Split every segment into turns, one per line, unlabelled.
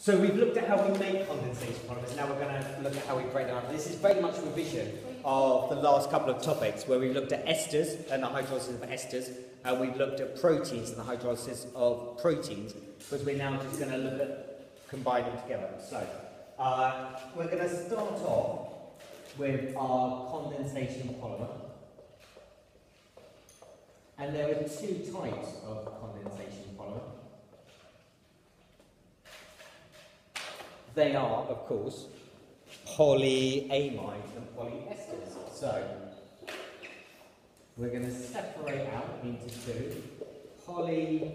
So we've looked at how we make condensation polymers, now we're going to look at how we break them up. This is very much a revision of the last couple of topics where we've looked at esters and the hydrolysis of esters, and we've looked at proteins and the hydrolysis of proteins, because we're now just going to look at combining them together. So uh, we're going to start off with our condensation polymer. And there are two types of condensation polymer. They are, of course, polyamides and polyesters. So, we're going to separate out into two polyesters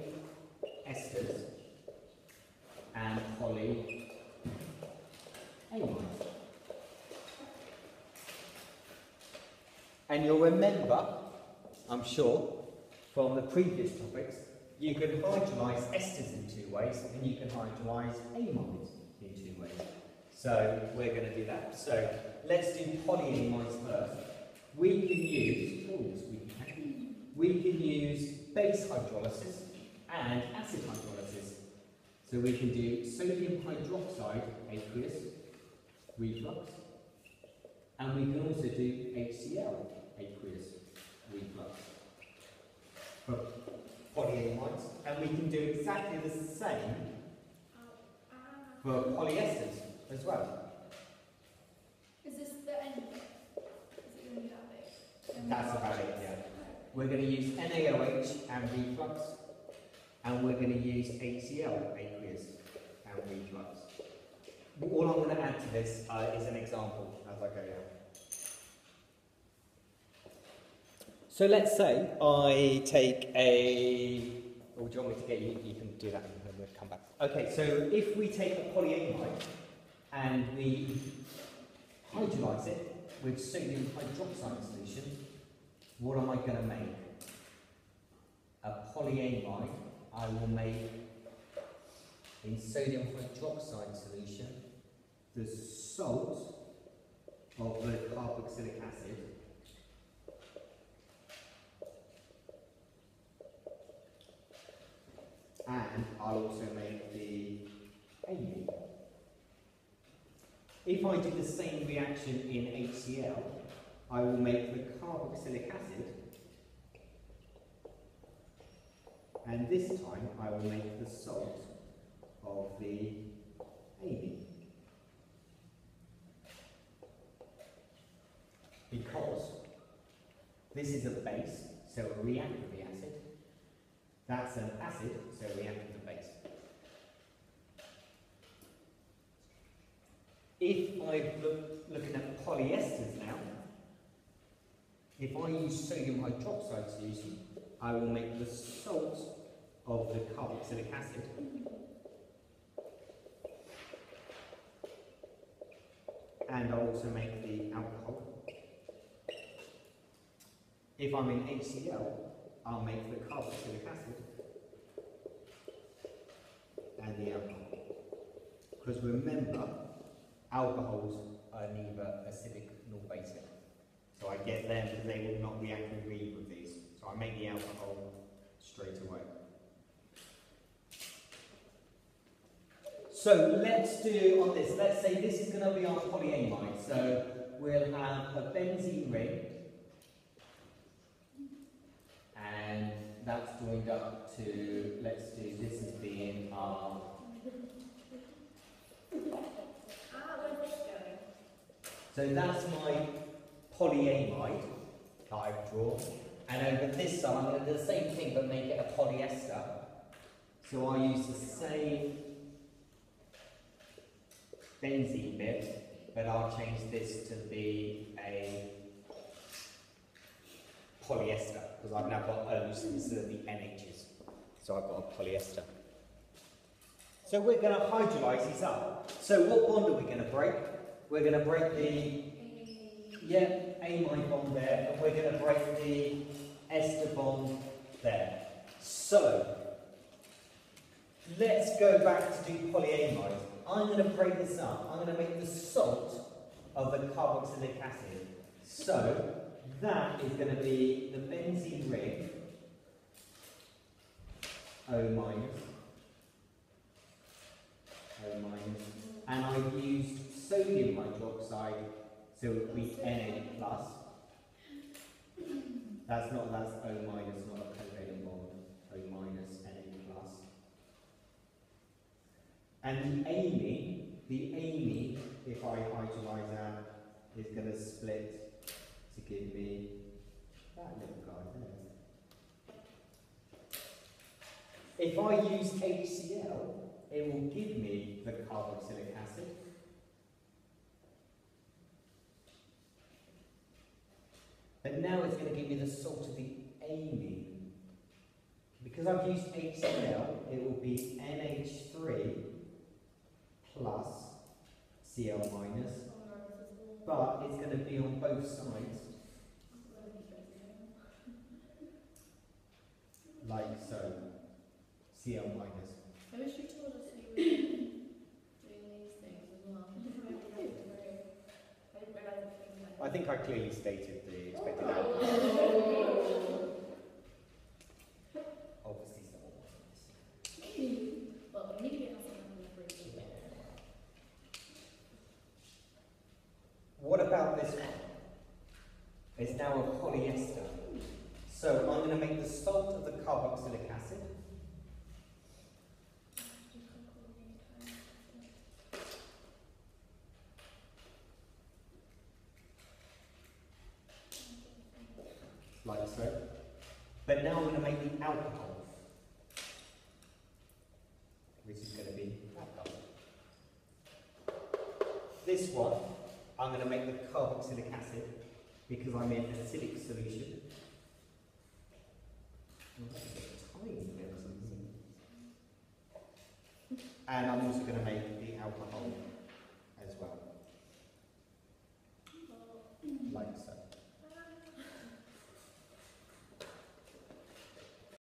and polyamides. And you'll remember, I'm sure, from the previous topics, you can hydrolyse esters in two ways, and you can hydrolyse amides in two ways. So we're going to do that. So let's do polyamides first. We can use, oh, we can, we can use base hydrolysis and acid hydrolysis. So we can do sodium hydroxide aqueous reflux, and we can also do HCl aqueous reflux for polyamides, and we can do exactly the same for polyesters as well.
Is this the end? Is it going to be that big?
That's about it, yeah. We're going to use NaOH and reflux, and we're going to use HCl, aqueous, and reflux. All I'm going to add to this uh, is an example as I go down. So let's say I take a. Oh, do you want me to get you? You can do that and then we'll come back. Okay, so if we take a polyamide and we hydrolyze it with sodium hydroxide solution, what am I going to make? A polyamide I will make in sodium hydroxide solution the salt of the carboxylic acid and I'll also make the amine. If I do the same reaction in HCl, I will make the carboxylic acid, and this time I will make the salt of the amine. Because this is a base, so a react with the acid, that's an acid, so react with the base. If I'm look, looking at polyesters now, if I use sodium hydroxide solution, I will make the salt of the carboxylic acid. And I'll also make the alcohol. If I'm in HCl, I'll make the carboxylic acid and the alcohol. Because remember, alcohols are neither acidic nor basic. So I get them because they will not react with either of these. So I make the alcohol straight away. So let's do on this, let's say this is going to be our polyamide. So we'll have a benzene ring and that's joined up to, let's do this as being our? So that's my polyamide that I've drawn. And over this side, I'm going to do the same thing but make it a polyester. So I use the same benzene bit, but I'll change this to be a polyester because I've now got O's instead of the NH's. So I've got a polyester. So we're going to hydrolyze these up. So what bond are we going to break? We're going to break the yeah, amide bond there, and we're going to break the ester bond there. So, let's go back to do polyamide. I'm going to break this up. I'm going to make the salt of the carboxylic acid. So, that is going to be the benzene ring, O minus, O. And I've used sodium hydroxide, so it would be Na plus. That's not, that's O minus, not a covalent bond. O minus, Na plus. And the amine, the amine, if I hydrolyze that, is going to split to give me that little guy there. If I use HCl, it will give me the carboxylic acid. But now it's going to give me the salt of the amine. Because I've used HCl, it will be NH3 plus Cl minus, but it's going to be on both sides, like so. Cl minus.
I wish you told us you were doing these things as well. I didn't realise
I think I clearly stated the expected outcome. Oh. Obviously, someone wasn't
Well, maybe it has something to do with it.
What about this one? It's now a polyester. I'm going to make the salt of the carboxylic acid. like so. But now I'm going to make the alcohol, which is going to be alcohol. This one, I'm going to make the carboxylic acid because I'm in acidic solution. Oh, that's a bit And I'm also going to make the alcohol